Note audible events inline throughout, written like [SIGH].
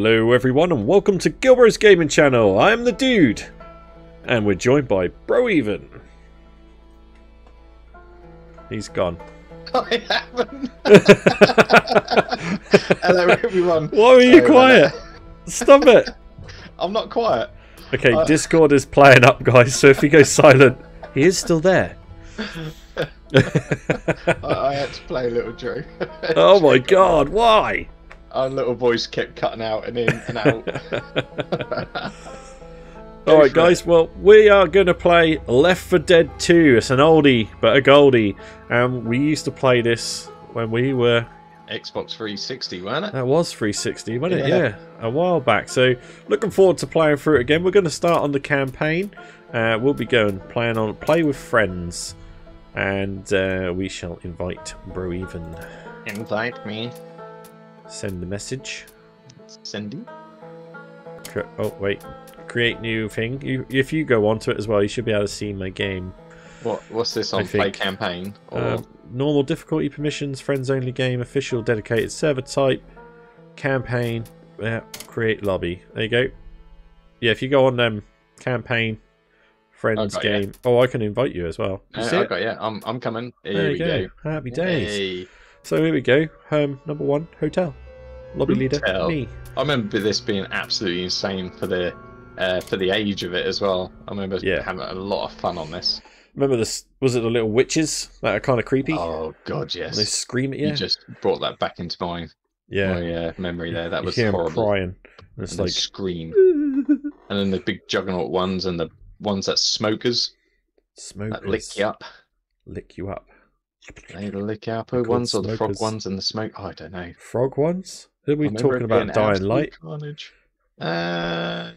Hello everyone and welcome to GilBroz Gaming Channel. I'm the dude. And we're joined by Broeven. He's gone. [LAUGHS] I haven't. [LAUGHS] Hello, everyone. Why are you Sorry quiet? Stop it. [LAUGHS] I'm not quiet. Okay, Uh, Discord is playing up guys, so if he goes silent, he is still there. I, I had to play a little joke. oh my god, why? Our little voice kept cutting out and in and out. [LAUGHS] Alright for guys, well we are going to play Left 4 Dead 2. It's an oldie but a goldie. And we used to play this when we were Xbox 360, weren't it? That was 360, wasn't it? Yeah. Yeah, a while back. So, looking forward to playing through it again. We're going to start on the campaign. Uh, we'll be going playing on Play with Friends, and uh, we shall invite Broeven. Invite me, Send the message. Cre- Oh wait, create new thing. You, if you go onto it as well, you should be able to see my game. What? What's this I on play think, campaign? Or Uh, normal difficulty permissions, friends only game, official dedicated server type, campaign, yeah, create lobby. There you go. Yeah, if you go on um, campaign, friends got game. Oh, I can invite you as well. You Uh, see yeah, I'm I'm coming. Here There we you go. go. Happy days. Hey. So here we go. Um, number one, hotel. Lobby leader, Hotel. me. I remember this being absolutely insane for the uh, for the age of it as well. I remember Yeah. having a lot of fun on this. Remember this? Was it the little witches that are kind of creepy? Oh god, yes. They scream at You you. just brought that back into my yeah. my uh, memory there. That you was horrible. crying. And And it's they like scream, [LAUGHS] and then the big juggernaut ones and the ones that smokers smokers that lick you up. lick you up. They the lick you up They're called ones or the frog smokers. ones and the smoke. Oh, I don't know. Frog ones? Are we I remember talking it about Dying absolute Light? Carnage. Uh,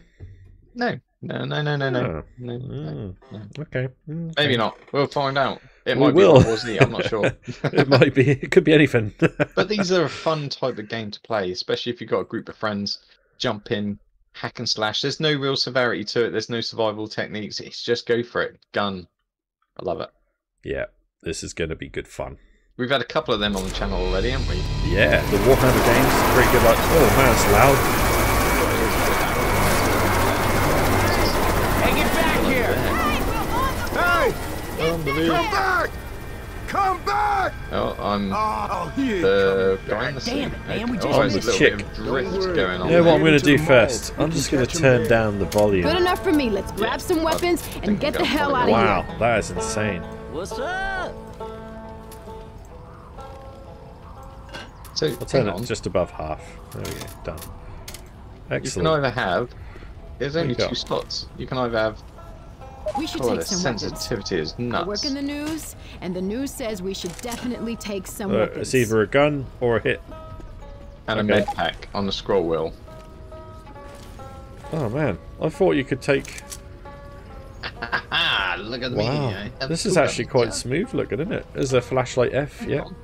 no, no, no, no, no, no. Oh, no, no. mm, okay. mm, Maybe okay. not. We'll find out. It We might will. be World War Z, I'm not sure. [LAUGHS] it might be. It could be anything. [LAUGHS] but these are a fun type of game to play, especially if you've got a group of friends. Jump in, hack and slash. There's no real severity to it. There's no survival techniques. It's just go for it. Gun. I love it. yeah, this is going to be good fun. We've had a couple of them on the channel already, haven't we? Yeah, the Warhammer games pretty good. Like, oh man, it's loud. Hey, get back here! Hey! Come back! Come back! Oh, I'm Oh, here the guy in the Damn it, man, we oh, just Oh, there's a little chick. bit drift going on. You know what I'm going to do first? I'm just going to turn down the volume. Good enough for me. Let's grab some weapons and get the hell out of here. Wow, that is insane. What's up? So, I'll turn hang on. just above half. There we go, done. You can either have. There's only two spots. You can either have. We should Oh, take the some weapons. sensitivity is I work nuts. in the news, and the news says we should definitely take some Uh, weapons. it's either a gun or a hit. And a Okay. med pack on the scroll wheel. Oh man, I thought you could take. [LAUGHS] Ah, look at. Wow, I have this is actually guns. quite smooth looking, isn't it? There's a flashlight F. Hang Yeah, on.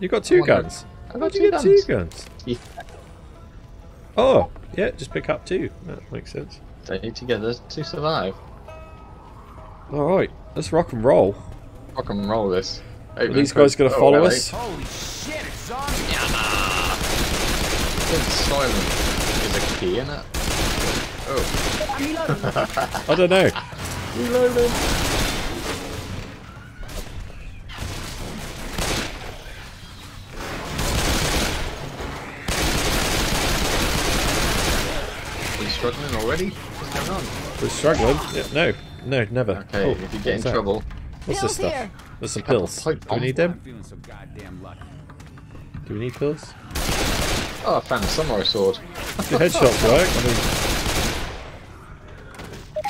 you got two wonder- guns. I've got How'd you two get two guns. guns? Yeah. Oh, yeah, just pick up two. That makes sense. Stay need to get this to survive. All right, let's rock and roll. Rock and roll this. Are these guys gonna Oh, follow us? Holy shit, it's on! I silent is a key in it. [LAUGHS] Oh, I'm. I don't know. reloading. Struggling already? What's going on? We're struggling. Yeah, no, no, never. Okay, Oh, if you get in that? trouble, What's this stuff? here. There's some pills. pipe Do we need them? so. Do we need pills? oh, I found a samurai sword. Your headshots [LAUGHS] work. I mean,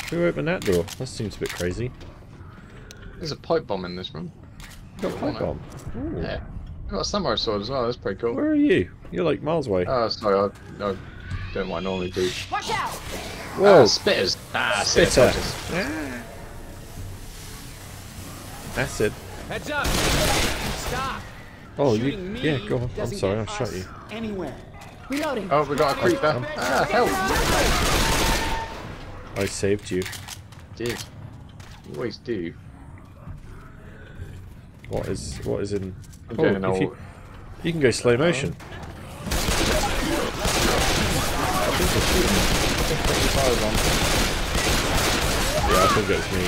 who opened that door? That seems a bit crazy. There's a pipe bomb in this room. You got a pipe bomb. Ooh. Yeah, I got a samurai sword as well. That's pretty cool. Where are you? You're like miles away. Oh, sorry, I, I don't what I normally do. Watch out! Whoa, Ah, spitters. Ah, spitter. spitter. Acid. Heads up! Stop! Oh, you. Shooting me Yeah, go on. I'm sorry, I shot you. Anywhere. Reloading. Oh, we got a creeper. Ah, help! I saved you. Did. You always do. What is what is in? I'm Oh, doing if all. you, you can go slow motion. Just shooting. I think put your fires on. Yeah, I think it's me.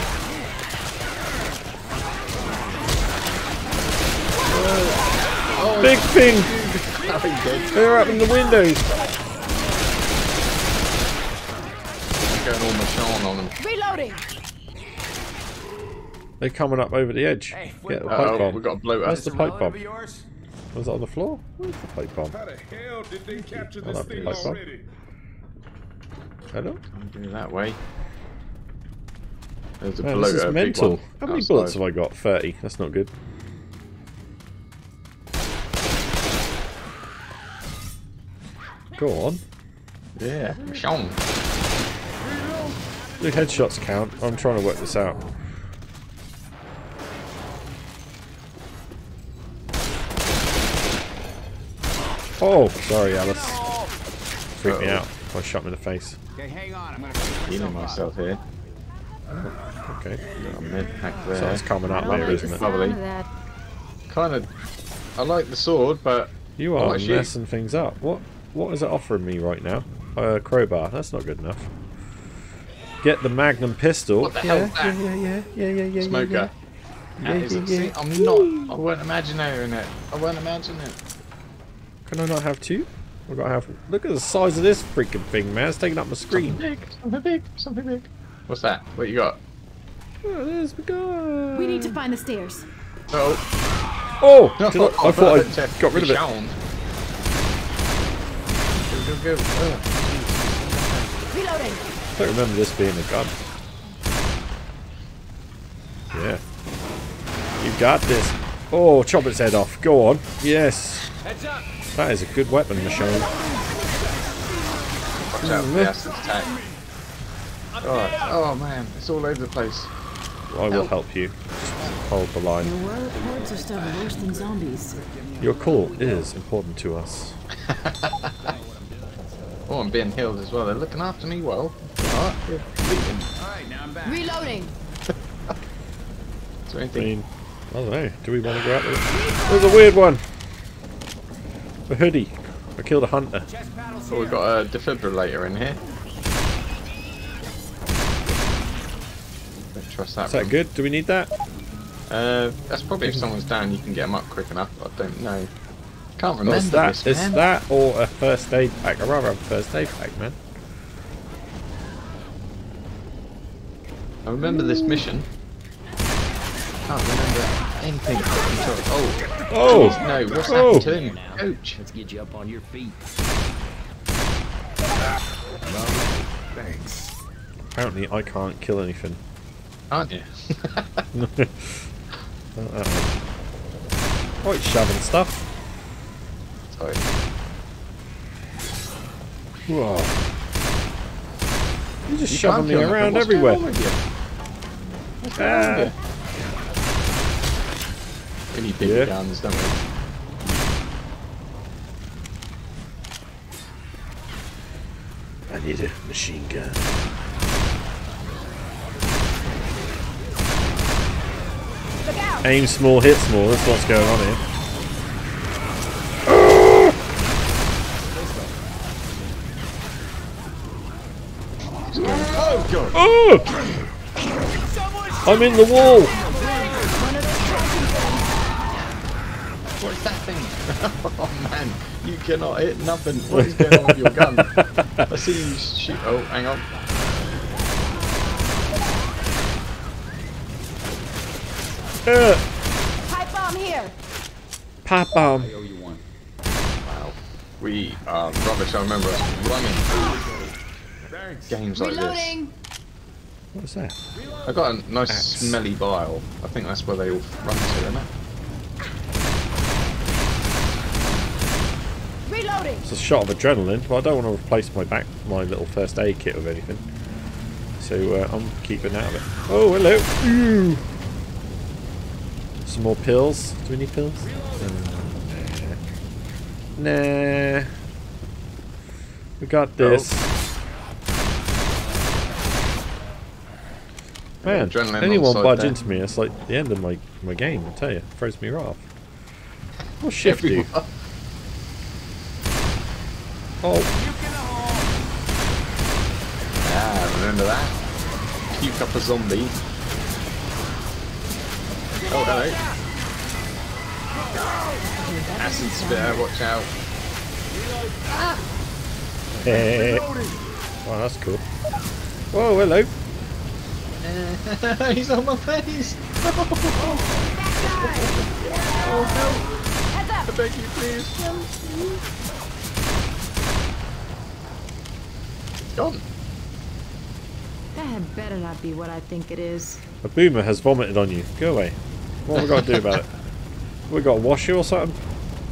Oh, Big thing! They're up in the windows! Going all Michonne on them. Reloading. They're coming up over the edge. Hey, Get the over. pipe Uh-oh, bomb. we got a bloater. Where's the pipe bomb? Was it on the floor? Where's the pipe bomb? How the hell did they capture this thing pipe bomb. Hello? Do it that way. There's a Man, bloater. this is mental. How many outside. bullets have I got? 30. That's not good. Go on. Yeah, Michonne. Do headshots count? I'm trying to work this out. Oh, sorry, Ellis. Freaked me out. I shot him in the face. Okay, hang on. I'm gonna pick Healing myself up. myself here. Okay. Got a med pack So there. it's coming up don't later, isn't it? sound Lovely. Kind of. I like the sword, but You are like you. messing things up. What What is it offering me right now? Uh, crowbar. That's not good enough. Get the Magnum pistol. What the yeah, hell's that? yeah, yeah, yeah, yeah, yeah, yeah, smoker. yeah. That Yeah, yeah, yeah. see, I'm not. I weren't imagining it. I weren't imagining it. Can I not have two? I've got to have. Look at the size of this freaking thing, man. It's taking up my screen. Something big. Something big. Something big. What's that? What you got? Oh, there's the guy. We need to find the stairs. Oh. Oh! [LAUGHS] did I, I thought I got rid of it. Michonne. Go, go, go. Oh. Reloading. I don't remember this being a gun. Yeah. You got this. Oh, chop its head off. Go on. Yes. Heads up. That is a good weapon, Michonne. Watch out for the acid attack. God. Oh man, it's all over the place. I will help you. Just hold the line. There were reports of stuff worse than zombies. Your call is important to us. [LAUGHS] Oh, I'm being healed as well. They're looking after me well. Alright, good. All right, now I'm back. Reloading. [LAUGHS] Is there I mean, I don't know. Do we want to go out there? There's a weird one. A hoodie. I killed a hunter. Paddles Oh, we've got a defibrillator in here. Don't trust that Is that one. good? Do we need that? Uh, that's probably if someone's down, you can get them up quick enough. I don't know. Can't remember What's that? this, Is that or a first aid pack? I'd rather have a first aid pack, man. I remember this mission. Can't remember anything. Oh, Oh! no, what's Oh. happened to him? Coach. Let's get you up on your feet. Thanks. Apparently I can't kill anything. Aren't you? [LAUGHS] Uh-oh. Right, shoving stuff. Sorry. Whoa. You're just You shoving me around What's going everywhere. Ah. on with you? What's going on with you? We need bigger Yeah. guns, don't we? I need a machine gun. Aim small, hit small. That's what's going on here. Oh god! Oh! I'm in the wall. Cannot hit nothing. What is going on with your gun? [LAUGHS] I see you shoot. Oh, hang on. Uh, Pipe bomb here. pop bomb. I owe you one. Wow. We are rubbish. I remember us running Thanks. through games like this. Reloading. What's that? I got a nice Axe. smelly vial. I think that's where they all run to, isn't it? Reloading. It's a shot of adrenaline, but I don't want to replace my back, my little first aid kit with anything. So uh, I'm keeping out of it. Oh, hello. Ooh. Some more pills. Do we need pills? Uh, nah. Nah. We got this. Man, Adrenaline on anyone budge into me, it's like the end of my, my game, I tell you. It Throws me right off. What's shift do? Everyone- Oh, remember that. Puke up a zombie. Oh, hello. Acid spitter, watch out. [LAUGHS] Eh. Wow, that's cool. Whoa, hello. [LAUGHS] He's on my face. [LAUGHS] Heads up! I beg you, please. Gone. That had better not be what I think it is. A boomer has vomited on you. Go away. What have we got to do about it? We got to wash you or something?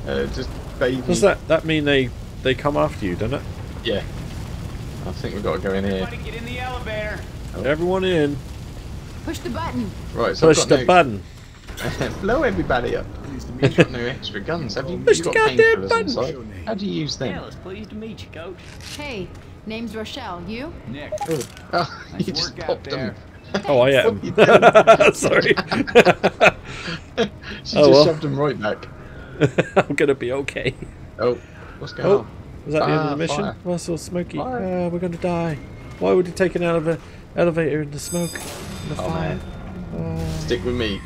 Uh, just baby. Does that that mean they they come after you, doesn't it? Yeah. I think we've got to go in here. Everybody get in the elevator. Everyone in. Push the button. Right, so I've Push got the no- button. [LAUGHS] Blow everybody up. You've got no extra guns, have you? Push You've the got goddamn button. How do you use them? Hell, it's pleased to meet you, coach. Hey, name's Rochelle. You? Nick. Oh, Nice you just work out popped them. Oh, I am. What you doing? [LAUGHS] Sorry. [LAUGHS] She Oh, just well. shoved him right back. [LAUGHS] I'm gonna be okay. Oh, what's going Oh, on? was that the end of Ah, the mission? fire. What's so smoky? Fire. Ah, we're gonna die. Why would you take an elevator, elevator in the smoke, in the Oh, fire? man. Stick with me.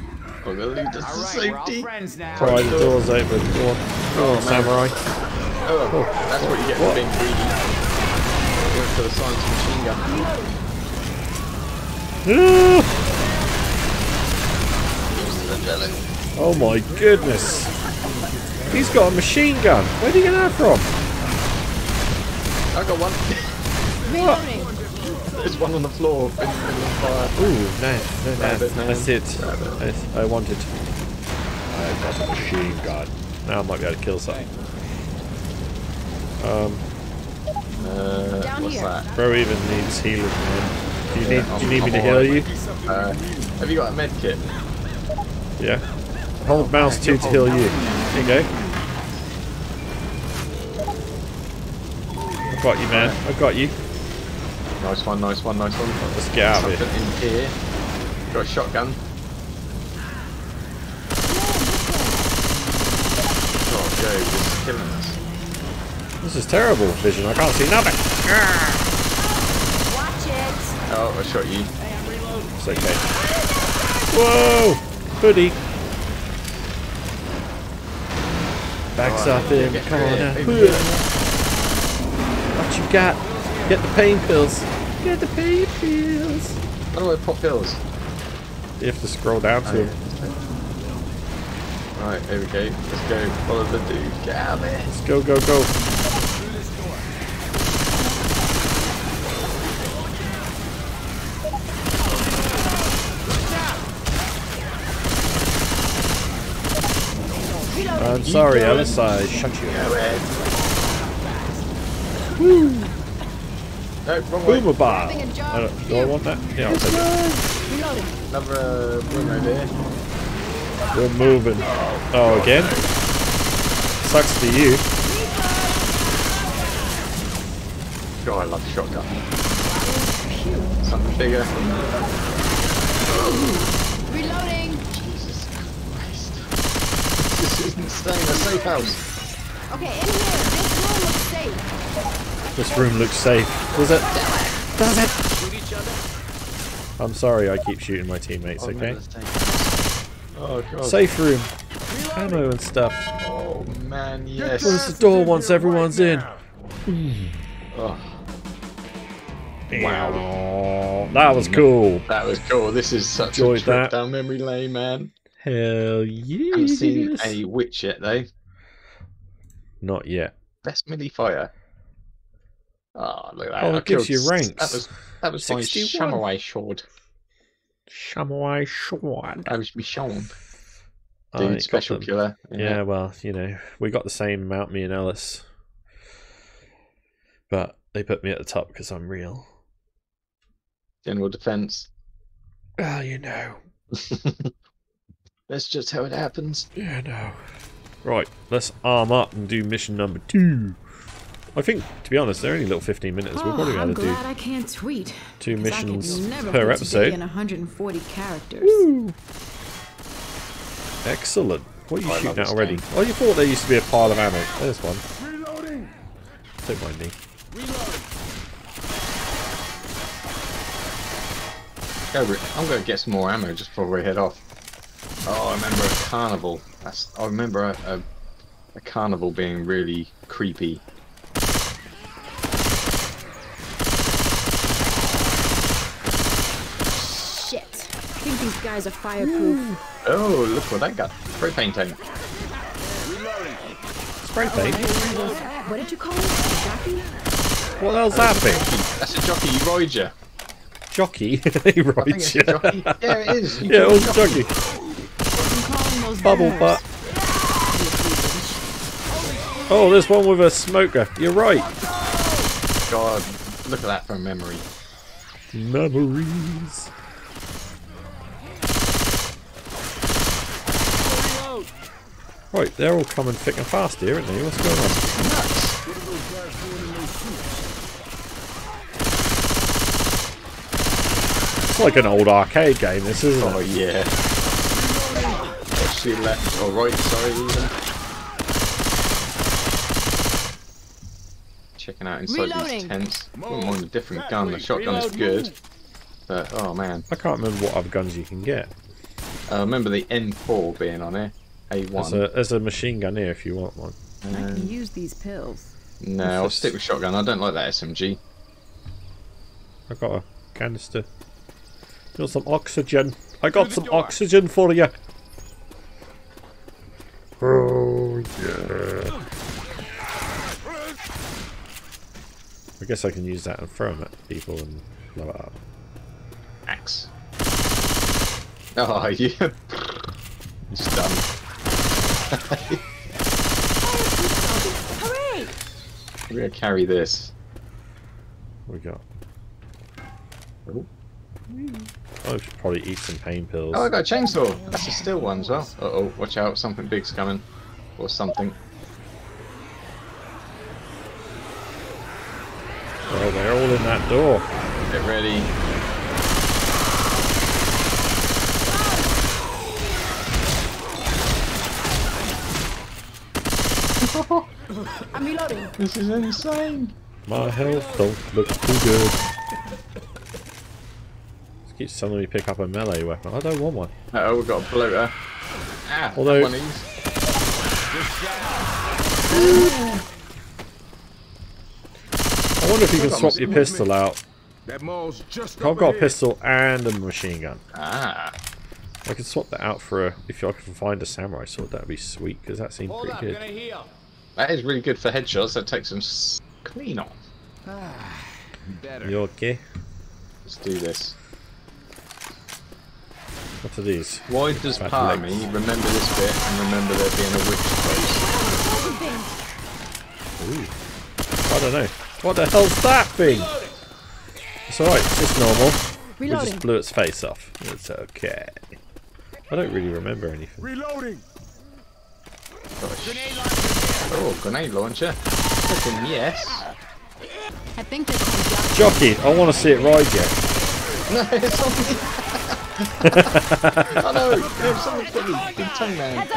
I'm gonna leave this All to right, safety. friends. Pry the doors open. Go on, go on, Oh, man. samurai. Oh, that's what you get for being greedy. Going for the science machine gun. Use the adrenaline. Oh my goodness! He's got a machine gun. Where did he get that from? I got one. Reloading. [LAUGHS] There's one on the floor. In, in the fire. Ooh, nice, no, nice. it, man. That's it. Grab it. That's- I wanted. I got a machine gun. Now I might be able to kill something. Um, Uh, Down what's here. that? Broeven needs healing, man. Do you need? Yeah, do you need me I'm to heal you? Uh, have you got a med kit? Yeah. Hold mouse two to heal you. There you go. I got you, man. I got you. Nice one, nice one, nice one. Let's get out of here. in here. Got a shotgun. Oh, Joe, this is killing us. This is terrible vision. I can't see nothing. Watch it. Oh, I shot you. It's okay. Whoa! Hoodie. Backs Alright, oh, up in. get Come on now. What you got? Get the pain pills. Get the pain pills. How do I pop pills? You have to scroll down to Oh, them. Right, here we go. Let's go. Follow the dude. Get out of there. Let's go, go, go. I'm sorry, going. Ellis. I shut you. Woo! No, wrong way. Boomer bar. Grabbing a job. I don't, do I want that? Yeah, I'll take it. Reloading. Another uh, room over here. We're moving. Oh, again? Sucks for you. God, I love shotgun. Something bigger. Safe house. Okay, in here. This room looks safe. This room looks safe. Does it? Does it? I'm sorry I keep shooting my teammates, okay? Oh god. Safe room. Ammo and stuff. Oh man, yes. Close the door once everyone's in. Oh, Wow. That was cool. that was cool. This is such Enjoyed a trip that. down memory lane, man. Hell yeah. haven't seen a witch yet though. Not yet. Best melee fire. Oh, look at that. Oh, I it gives killed you ranks. That was that was my 61. samurai sword. Chamois Sword. That was me Sean. [LAUGHS] Dude, special killer. Yeah, well, you know, we got the same amount, me and Ellis. But they put me at the top because I'm real. General defense. Ah, you know. [LAUGHS] That's just how it happens. Yeah, no. Right, let's arm up and do mission number two. I think, to be honest, they're only little 15 minutes. We'll oh, probably be Oh, I'm able to do glad I can't tweet. two 'cause I could missions never per put today episode. in 140 characters. Excellent. What are you I love shooting at this already? game. Oh, you thought there used to be a pile of ammo. Oh, There's one. Reloading. Don't mind me. Go, Rick. I'm gonna get some more ammo just before we head off. Oh, I remember a carnival. That's. I remember a, a, a carnival being really creepy. Shit. I think these guys are fireproof. Oh, look what that got. Spray paint tank. Spray paint. Oh, what did you call it? A jockey? What the hell's that thing? That's a jockey. He rides you. Jockey? [LAUGHS] he rides it's you. a jockey. Yeah, it is. You Yeah, it call was it jockey. I'm calling those Bubble bears. butt. Oh, there's one with a smoker. You're right. God, look at that from memory. Memories. Right, they're all coming thick and fast here, aren't they? What's going on? It's like an old arcade game, this isn't Oh it? yeah. Or left or right, sorry, even. Checking out inside these Reloading. tents. Wouldn't mind a different gun. The shotgun is good. But oh man. I can't remember what other guns you can get. I remember the M4 being on here. A1. a, there's a machine gun here if you want one. Uh, I can use these pills. No, I'll stick with shotgun. I don't like that SMG. I've got a canister. Got some oxygen. I got some oxygen for you. Oh yeah. I guess I can use that and throw them at people and blow it up. Axe. Oh, [LAUGHS] you. Just done. Hooray! We're gonna carry this. What we got? Oh. Hmm. I should probably eat some pain pills. Oh, I got a chainsaw. That's a steel one as well. Uh oh, watch out, something big's coming. Or something. Oh, they're all in that door. Get ready. [LAUGHS] I'm reloading. This is insane. My health don't look too good. Just keeps telling me pick up a melee weapon. I don't want one. Uh oh, we've got a bloater. Ah, Although- one. I wonder if you can swap your pistol out. That mall's just I've got a pistol and a machine gun. Ah, I could swap that out for a. If I can find a samurai sword, that'd be sweet because that seems pretty up, good. that is really good for headshots. That takes them s- clean off. Better. You okay? Let's do this. What are these? Why does Bad part of legs. remember this bit and remember there being a witch place? I don't know. What the hell's that thing? It's alright, it's just normal. We just blew its face off. It's okay. I don't really remember anything. Reloading. Oh, grenade launcher. Fucking yes. I think this jockey. Jockey, I want to see it ride yet. [LAUGHS] No, it's on me. [LAUGHS] oh no, [LAUGHS] there's something for me. Big tongue man.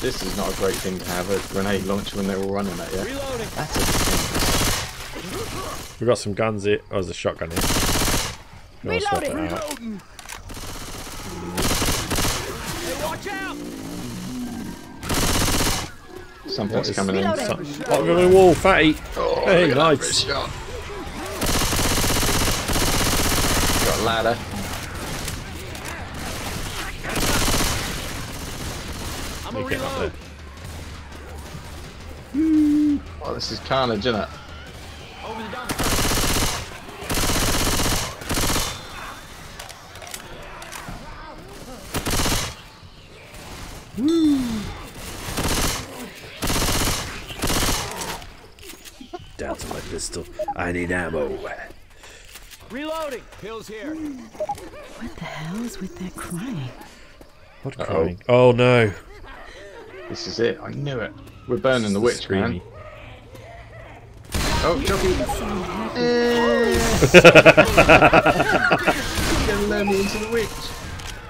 This is not a great thing to have a grenade launcher when they're all running at you. Reloading. That's a. We've got some guns here. Oh, there's a shotgun here. You wanna swap it Reloading. out? Reloading. Hey, watch out! Something's coming in. Some- Oh, we're on the wall, fatty. Oh, Hey, look at that nice. for a shot. Got a ladder. I'm You up there. reload. Oh, this is carnage, isn't it? Over the dump. Down to my pistol. I need ammo. Reloading. Pills here. What the hell is with that crying? What Uh-oh. crying? Oh no. This is it. I knew it. We're burning the witch, man. Screamy. Oh, jockey. Gonna lure me into the witch.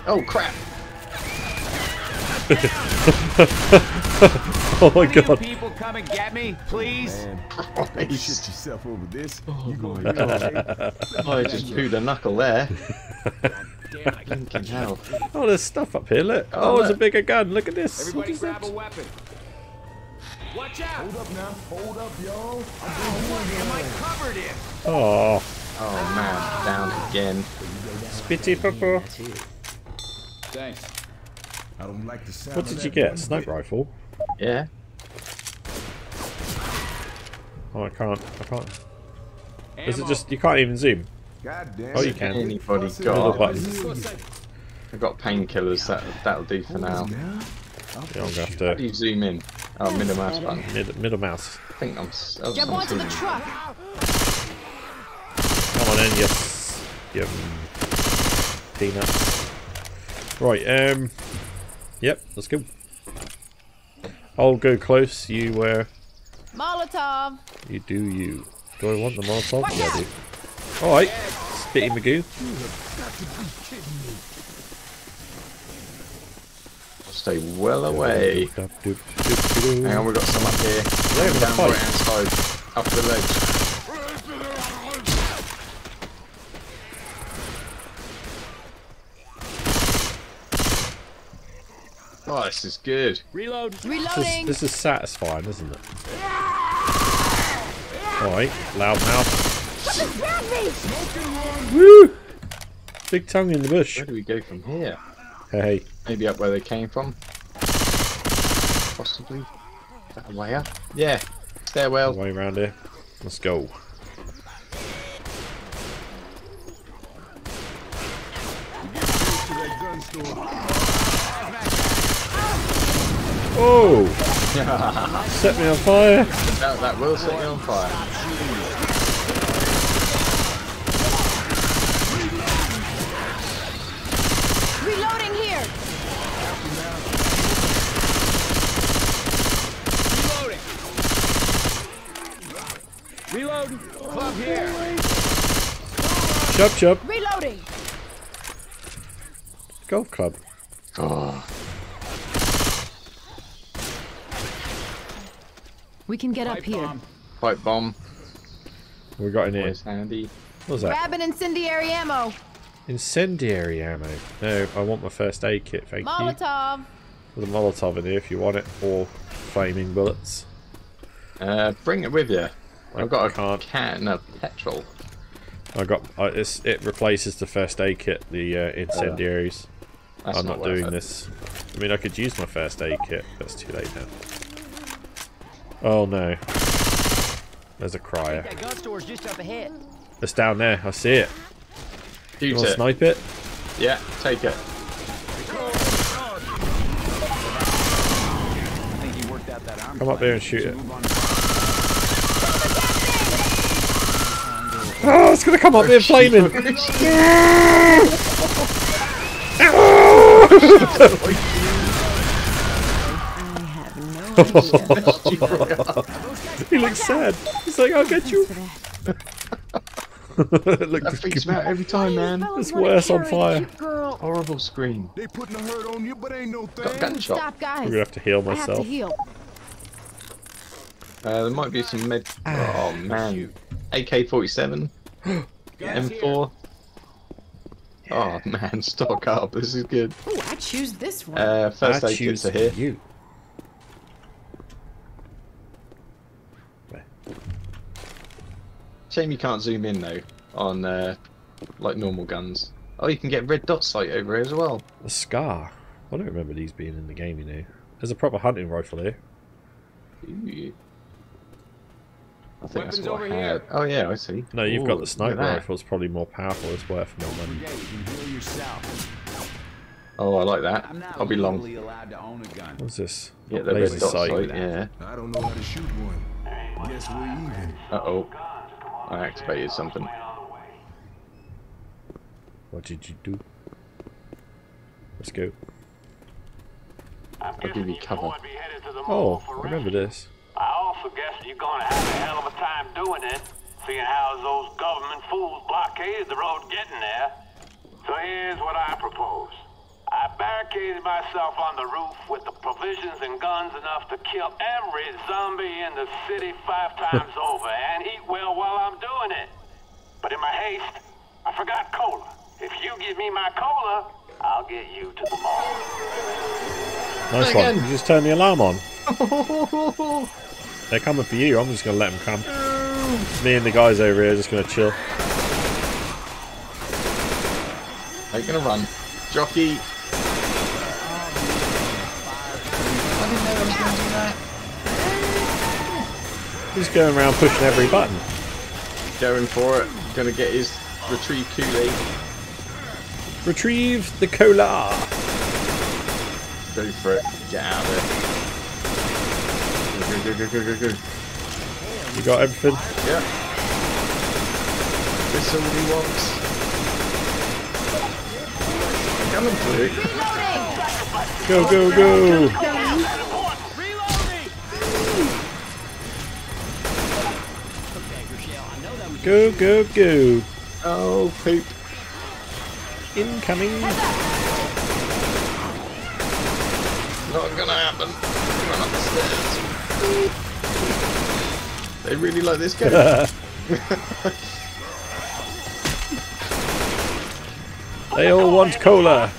Oh crap! [LAUGHS] [LAUGHS] Oh my One of you god. people come and get me, please. Man, oh, you shit yourself over this. Oh you gonna my be okay. Oh, I just pooed a knuckle there. Damn, I can't hell. [LAUGHS] Oh, there's stuff up here. Look. Oh, Oh, it's a bigger gun. Look at this. Everybody What is grab that? a weapon. Watch out! Hold up now. Hold up, y'all. Oh, what am I covered in? Oh, Oh man, down again. spitty purple. Thanks. I don't like the sound What did you get? one Sniper rifle. Yeah. Oh, I can't. I can't. Is it just you can't even zoom? God damn Oh, you it. can. Anybody Fuss it got? up. I've got painkillers. That that'll do for now. Now, Yeah, I'll I'm push gonna have How do you zoom in? Oh, middle mouse button. mid, middle mouse. I think I'm. s- oh, Jump onto the truck. Come on in, yes. You mm, peanut. Right, um Yep, let's go. I'll go close, you uh Molotov. you do you. Do I want the Molotov? Watch Yeah, I out. do. Alright. Spitty Magoo. Stay well away. Hang on, we've got some up here. They're in the Down fight. right hand side. Up the ledge. Oh, this is good. Reload. This is, Reloading. this is satisfying, isn't it? Alright, loud mouth. Woo! Big tongue in the bush. Where do we go from here? Hey, Maybe up where they came from? Possibly. Is that a way up? Yeah. Stairwell. way around here. Let's go. to that gun store. Oh! Set me on fire! That, that will set you on fire. Reloading here. Reloading. Reloading. Club here. Chub chub! Reloading. Golf club. Oh, We can get up here. bomb. pipe bomb. What we got in here? Always handy. What was that? Grab an incendiary ammo. Incendiary ammo. No, I want my first aid kit, thank you. Molotov. There's a Molotov in here if you want it, or flaming bullets. Uh, bring it with you. I I've got a can't. can of petrol. I got. I it's, it replaces the first aid kit, the uh, incendiaries. That's I'm not, worth doing it. this. I mean, I could use my first aid kit, but it's too late now. Oh no. There's a crier. That gun store's just up ahead. It's down there. I see it. You Shoot want to it. snipe it? Yeah, take it. I think he worked out that arm. Come up there and shoot it. Oh, it's gonna come up there flaming! [LAUGHS] [LAUGHS] [LAUGHS] [LAUGHS] he looks sad. He's like, I'll get you. [LAUGHS] Look, That freaks me out every time, man. It's worse on fire. Horrible scream. They putting a hurt on you, but ain't no Got a gunshot. Stop, guys. I'm gonna have to heal I have to myself. heal. Uh, there might be some med. Oh man. AK-47, [GASPS] M4. Oh man, [LAUGHS] stock up. This is good. Ooh, I choose this one. Uh, first I aid choose kits are here. you. Shame you can't zoom in though on uh, like normal guns. Oh, you can get red dot sight over here as well. A scar. I don't remember these being in the game, you know. There's a proper hunting rifle here. Ooh. I think Weapons that's what over I had. here. Oh yeah, I see. No, you've Ooh, got the sniper rifle. It's probably more powerful. It's worth more money. Yeah, you can heal yourself. Oh, I like that. I'm not I'll be long. legally allowed to own a gun. What's this? Yeah, the red dot sight. sight. Yeah. I don't know how to shoot one. Guess we're even. Uh oh. I activated something. What did you do? Let's go. I'll give you cover. Oh, I remember this. I also guess you're gonna have a hell of a time doing it, seeing how those government fools blockaded the road getting there. So here's what I propose. I barricaded myself on the roof with the provisions and guns enough to kill every zombie in the city five [LAUGHS] times over and eat well while I'm doing it. But in my haste, I forgot cola. If you give me my cola, I'll get you to the mall. Nice Again. one. You just turn the alarm on. [LAUGHS] They're coming for you. I'm just going to let them come. Me and the guys over here are just going to chill. They're gonna run. Jockey. I didn't know I was gonna do that. He's going around pushing every button. Going for it. Gonna get his retrieve Kool-Aid. Retrieve the cola. Go for it. Get out of there. Go, go, go, go, go, go. You got everything? Yeah. This is what he wants. Coming through. Go, go, go. Go, go, go. Oh, poop. Incoming. Not gonna happen. Run up the stairs. They really like this game. [LAUGHS] They all want cola.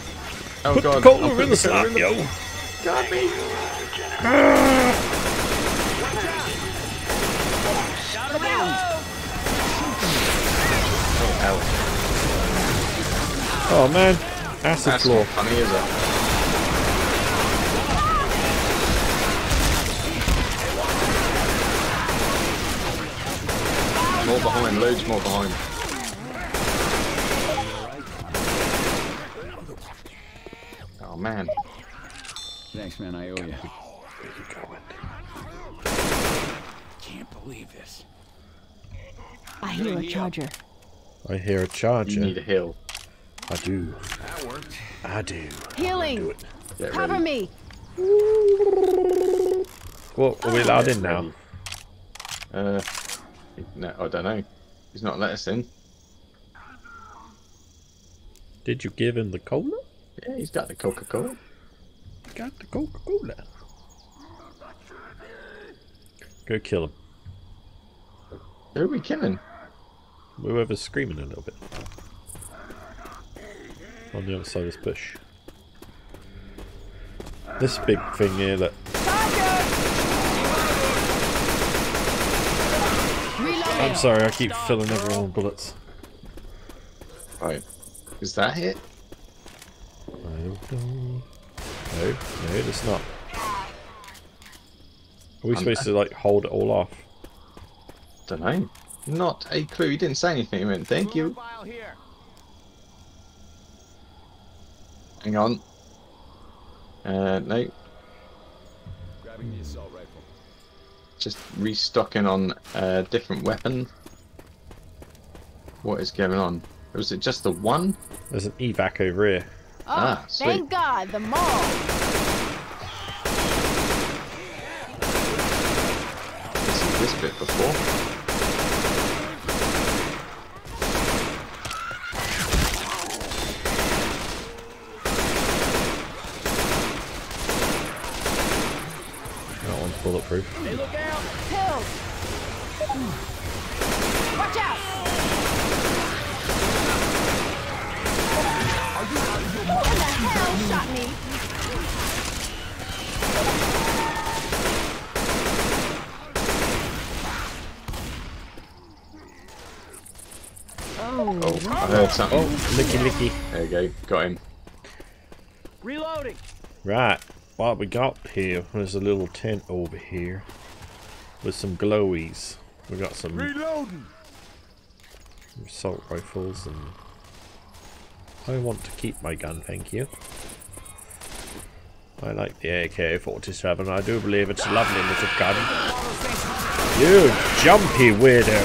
Oh Put god. the cola in the slap, yo. God, me. Ah. Oh man, acid That's floor. not funny, is it? More behind, loads more behind. Oh man. Thanks, man. I owe you. Can't believe this. I hear a charger. I hear a You charger. need a hill. I do. That worked. I do. Healing! Get Cover ready. me! What are we allowed in now? Uh, no, I don't know. He's not let us in. Did you give him the cola? Yeah, he's got the Coca-Cola. Got the Coca Cola. Go kill him. Who are we killing? Whoever's screaming a little bit. On the other side of this bush. This big thing here that I'm sorry, I keep filling everyone with bullets. Right. Is that it? I don't know. No, no, it's not. Are we Um, supposed to like hold it all off? Don't know. Not a clue. He didn't say anything. He went, thank you. File here. Hang on. Uh, no. Grabbing the assault rifle. Just restocking on a different weapon. What is going on? Was it just the one? There's an evac over here. Oh, Ah, sweet. thank God, the mall! This bit before. That one's bulletproof. Pills! Watch out! What the hell shot me? Oh, I something. Oh, licky licky. There you go. Got him. Reloading. Right, what we got here? There's a little tent over here with some glowies. We got some Reloading. assault rifles and I want to keep my gun, thank you. I like the AK-47. I do believe it's a lovely little gun. You jumpy weirdo.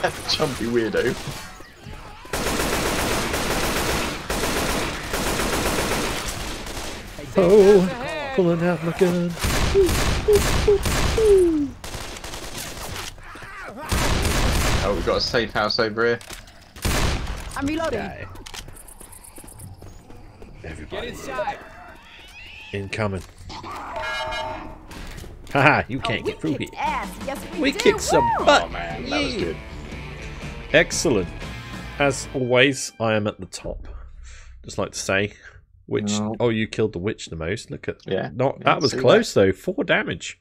[LAUGHS] Jumpy weirdo. Oh, pulling out my gun. Oh, we've got a safe house over here. I'm reloading. Die. Get inside. incoming. Haha, you can't Oh, get through here. Yes, we, We kicked some Woo! butt. Oh man, that was good. Excellent. As always, I am at the top. Just like to say, which No. oh, you killed the witch the most. Look at Yeah, not yeah, that was see that? close though. Four damage.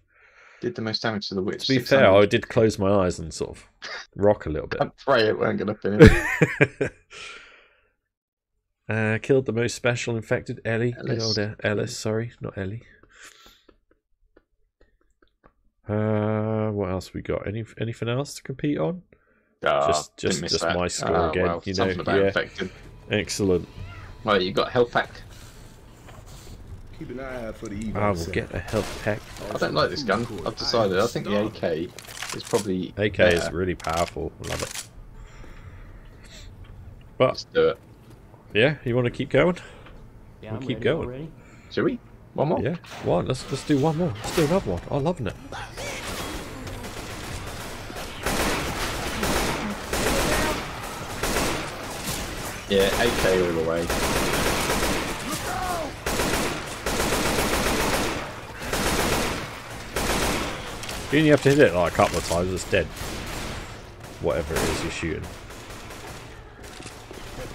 Did the most damage to the witch. To be 600. fair, I did close my eyes and sort of [LAUGHS] rock a little bit. I pray it weren't going to finish. [LAUGHS] uh, killed the most special infected Ellie. Good Ellis. E- Ellis, sorry, not Ellie. Uh, what else we got? Any anything else to compete on? Ah, Just- just- just that. my score Ah, again, well, you know, yeah. infected. Excellent. Well, you got health pack. Keep an eye out for the evo. I will center. get a health pack. I don't like this gun. I've decided. I think the AK is probably. AK is really powerful. Love it. But Let's do it. yeah, you want to keep going? Yeah, We'll keep going. already. Shall we? One more. Yeah. One. Let's let's do one more. Let's do another one. I'm loving it. Yeah, AK all the way. You only have to hit it like a couple of times. It's dead. Whatever it is you're shooting.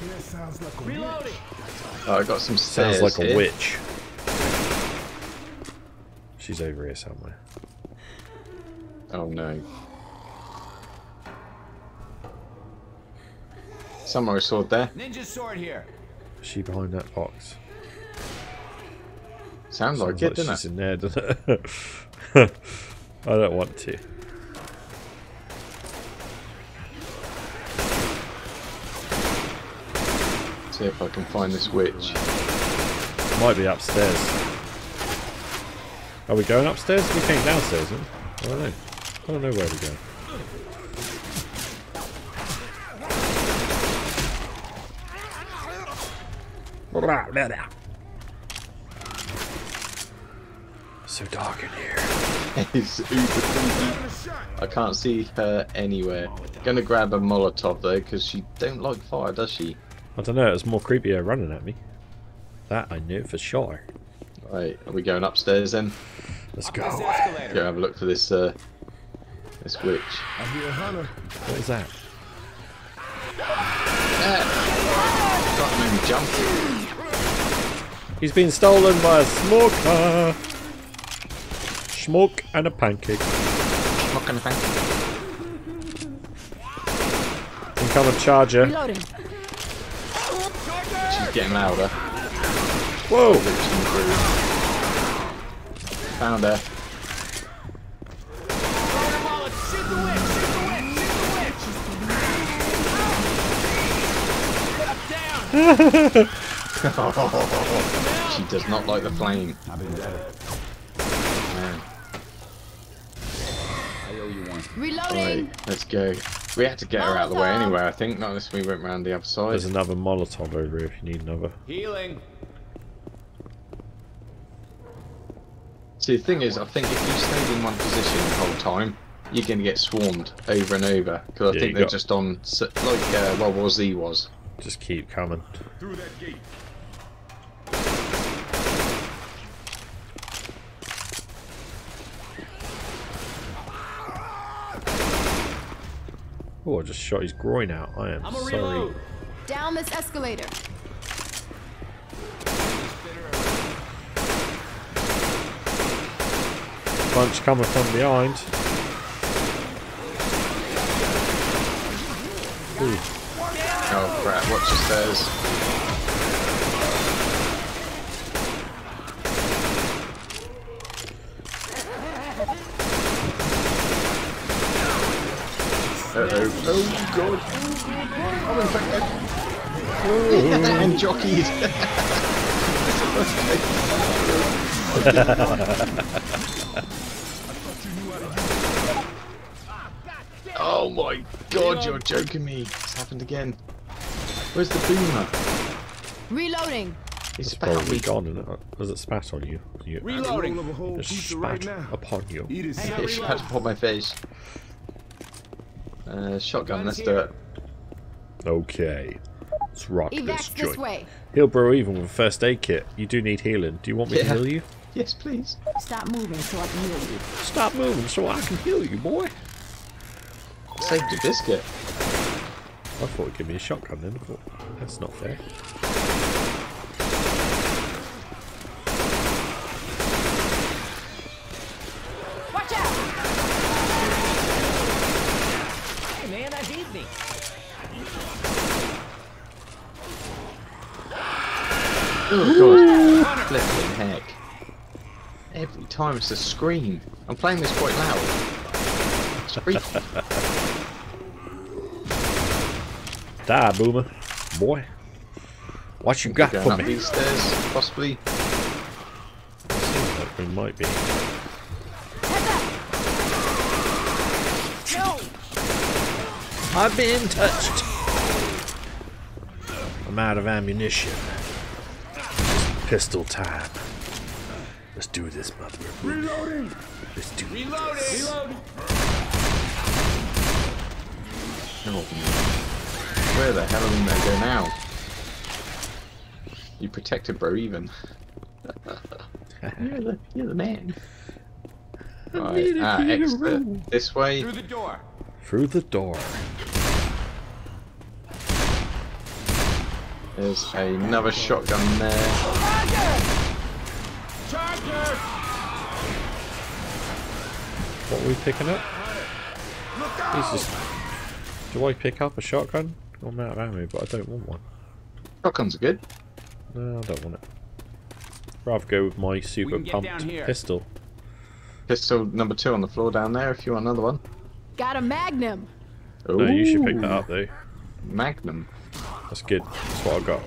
That sounds Reloading. Oh, I got some stairs Sounds like a witch. She's over here somewhere. Oh no. Samurai sword there. Ninja sword here. Is she behind that box? Sounds like Sounds it, doesn't she's it? in there, doesn't it? [LAUGHS] I don't want to. See if I can find this witch. Might be upstairs. Are we going upstairs? We came downstairs, huh? I don't know. I don't know where we're going. So dark in here. It's uber creepy. I can't see her anywhere. Gonna grab a Molotov though, because she don't like fire, does she? I don't know, it's more creepier running at me. That I knew for sure. Right, are we going upstairs then? Let's This go. escalator. Go have a look for this uh this witch. I hear a hunter. What is that? Can't even jump. He's been stolen by a smoker. Smoke and a pancake. Not gonna thank Incoming charger. Reloading. She's getting louder. Whoa! Found her. Down. [LAUGHS] [LAUGHS] She does not like the flame. I've been dead. Man. I owe you one. Reloading. Right, let's go. We had to get her out of the way anyway, I think, not unless we went round the other side. There's another Molotov over here if you need another. Healing. See, the thing is, I think if you stayed in one position the whole time, you're going to get swarmed over and over. Because I Yeah, think they're got- just on, like uh, World War Z was. Just keep coming. Through that gate. Oh, I just shot his groin out. I am I'm sorry. reload. Down this escalator. Bunch coming from behind. Oh crap, watch the stairs. Uh-oh. Oh god. I'm infected. Oh. and jockeys. oh my god, you're joking me. It's happened again. Where's the boomer? Reloading. He's It's probably probably gone, isn't it? Has it spat on you? you Reloading. Roll of it spat right upon you. It. Hang on, sick. It's reload. about my face. [LAUGHS] Uh, shotgun, Guns let's do it. Okay. Let's rock this Evacs this joint. way. Heal Broeven with a first aid kit. You do need healing. Do you want me to heal you? [LAUGHS] Yes, please. Stop moving so I can heal you. Stop moving so I can heal you, boy. Saved your biscuit. I thought it'd give me a shotgun then. I thought, that's not fair. Watch out! Hey, man, that's evening. Oh god. Flipping heck. It's a scream. I'm playing this quite loud. [LAUGHS] Die, boomer. Boy. What you got Going for me? these stairs, possibly. Like we might be. I've been touched. I'm out of ammunition. It's pistol time. Let's do this, mother. Reloading. Let's do Reloading. this. Reloading. Oh, Where the hell are we gonna go now? You protected Broeven. you're, [LAUGHS] the, you're the man. Right, need ah, exit this way. Through the door. Through the door. There's another shotgun there. What are we picking up? Jesus. Do I pick up a shotgun? I'm out of ammo, but I don't want one. Shotguns are good. No, I don't want it. Rather go with my super can pumped pistol. Pistol number two on the floor down there if you want another one. Got a magnum. No, you should pick that up though. Magnum. That's good. That's what I got.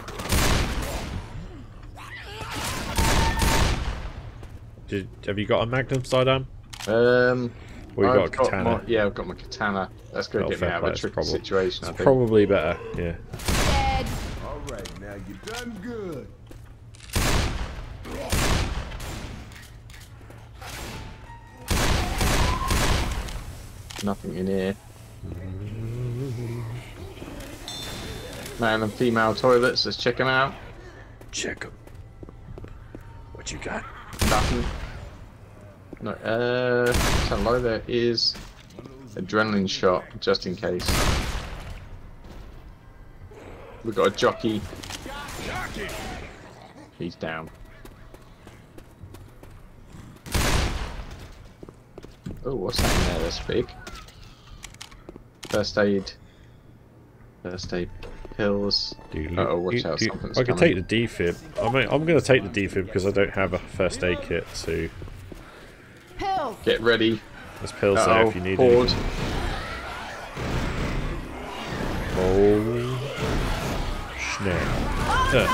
Did, have you got a magnum sidearm? Um, Or you got a I've got katana? my- yeah, I've got my katana. That's going to get me out of a tricky probably- situation, I It's think. probably better, yeah. Dead. All right, now you're done good. Nothing in here. Man and female toilets, let's check them out. Check them. What you got? Nothing. No, uh, hello, there is adrenaline shot, just in case. We've got a jockey. He's down. Oh, what's that in there that's big? First aid. First aid pills. Uh-oh, watch out, I can coming. take the defib. I mean, I'm going to take the defib because I don't have a first aid kit, so. Get ready. there's pills there Uh-oh, if you need. Oh, snap. Uh,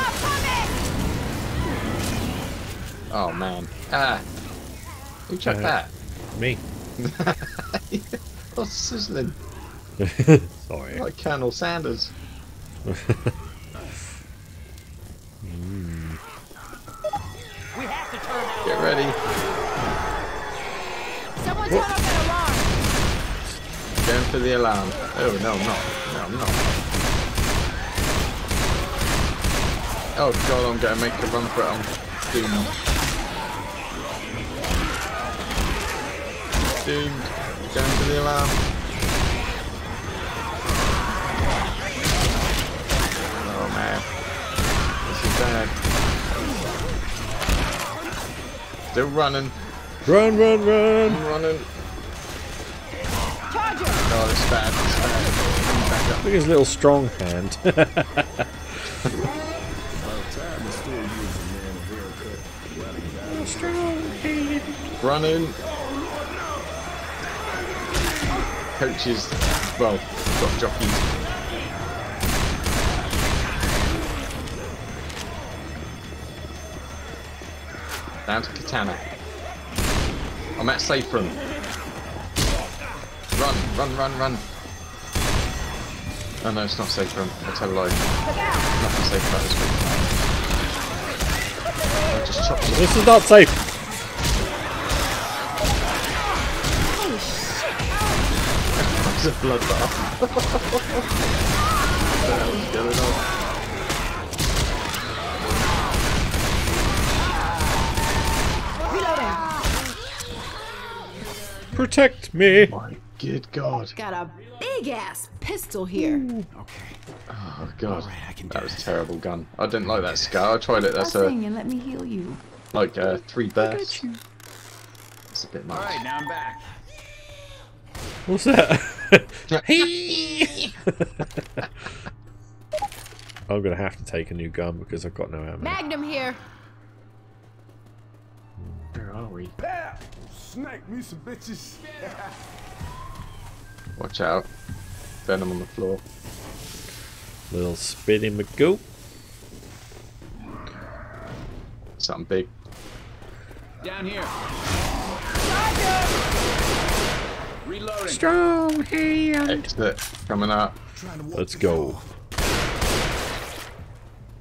Oh man. Ah. Who checked Uh, that? me. [LAUGHS] oh, sizzling. [LAUGHS] Sorry. Like Colonel Sanders. We have to turn Get ready. Someone turn off that alarm. For the alarm. Oh, no. No, I'm not. Oh god, I'm gonna make a run for it. I'm doomed. Doomed. Going for the alarm. Oh man. This is bad. Still running. Run, run, run! I'm running. Charger. Oh, it's bad. It's bad. Back up. Look at his little strong hand. About time the store gives a man a haircut. Running. Coaches, well, got jockeys. Down to Katana. I'm at safe room. Run, run, run, run. Oh no, it's not safe room. I tell a lie. Nothing safe about this room. I just chopped it. this is not safe. [LAUGHS] It's a bloodbath. [LAUGHS] Protect me. My good God. Got a big ass pistol here. Okay. Oh God. Alright, I can do That was a terrible gun. I didn't like that scar. I tried it. That's a and let me heal you. like uh, three bursts. It's a bit much. Alright, now I'm back. What's that? [LAUGHS] Hey! [LAUGHS] I'm gonna have to take a new gun because I've got no ammo. Magnum here. Where are we? Pow! Smack me some bitches. [LAUGHS] Watch out. Venom on the floor. Little spinny McGoo. Something big. Down here. Reloading. Strong hand. Exit coming up. Let's go.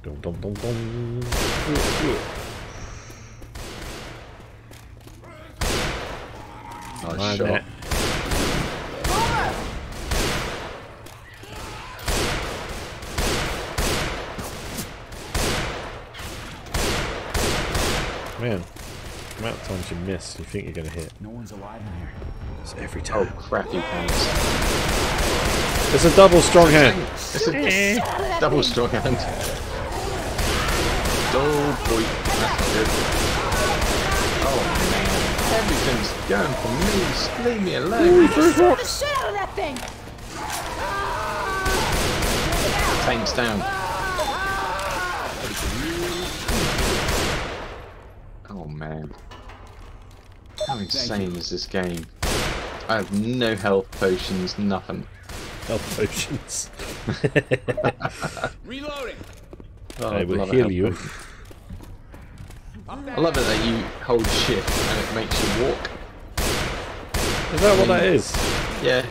Dum, dum, dum, dum. Nice Mind shot. that. Man, the amount of times you miss, you think you're going to hit. No one's alive in here. It's every Oh time. crappy pants. It's a double strong hand. It's a eh. double strong hand. Oh boy, that's not good. Oh man, everything's going for me. Just leave me alone. Shoot the shit out of that thing. Tanks down. Oh man. How insane is this game? I have no health potions, nothing. Health potions. [LAUGHS] [LAUGHS] Reloading. Oh, I I will heal health you. I love it that you hold shift and it makes you walk. Is that what that is? Yeah,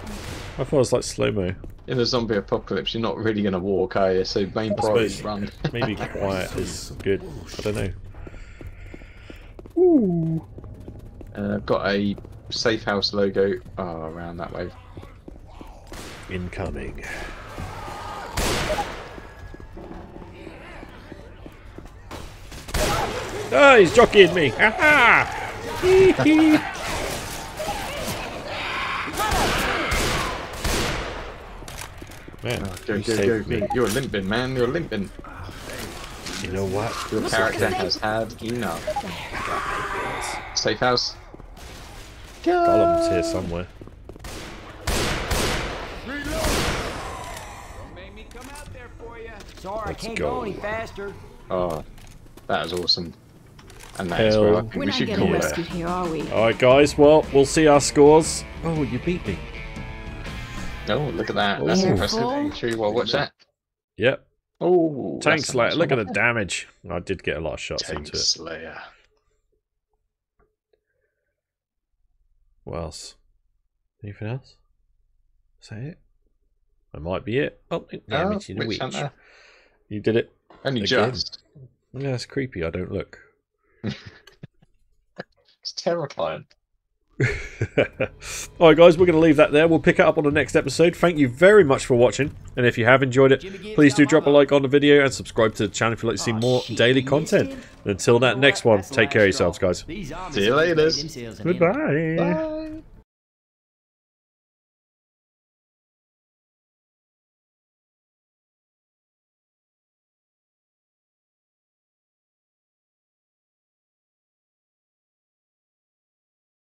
I thought it was like slow mo. in a zombie apocalypse, you're not really going to walk, are you? So main priority is run. [LAUGHS] Maybe [LAUGHS] quiet is good. I don't know. Ooh. Uh, I've got a safe house logo oh, around that way. Incoming. Ah, he's jockeying me. Aha! Hee hee. [LAUGHS] Man, Oh, go, you go, go, me. go. You're limping, man. You're limping. You know what? Your character has had enough. Safe house. Gollum's here somewhere. Made me come out there for you. Sorry, I Let's can't go. go any faster. Oh, that is awesome. And that is where I think We're we not should getting call it. rescued here, are we? Alright, guys, well, we'll see our scores. Oh, you beat me. Oh, look at that. That's Ooh. impressive. Careful. True. Well, watch that. Yep. Oh, Tank Slayer. Look at the damage. I did get a lot of shots Tank into it. Slayer. What else? Anything else? Is that it? That might be it. Oh, yeah, Oh, mentioned a Witch witch. You did it. Only Again. just. Yeah, it's creepy. I don't look. [LAUGHS] It's terrifying. [LAUGHS] Alright, guys, we're going to leave that there. We'll pick it up on the next episode. Thank you very much for watching. And if you have enjoyed it, please do drop a like on the video and subscribe to the channel if you'd like to see more daily content. And until that next one, take care of yourselves, guys. See you later. Goodbye. Bye.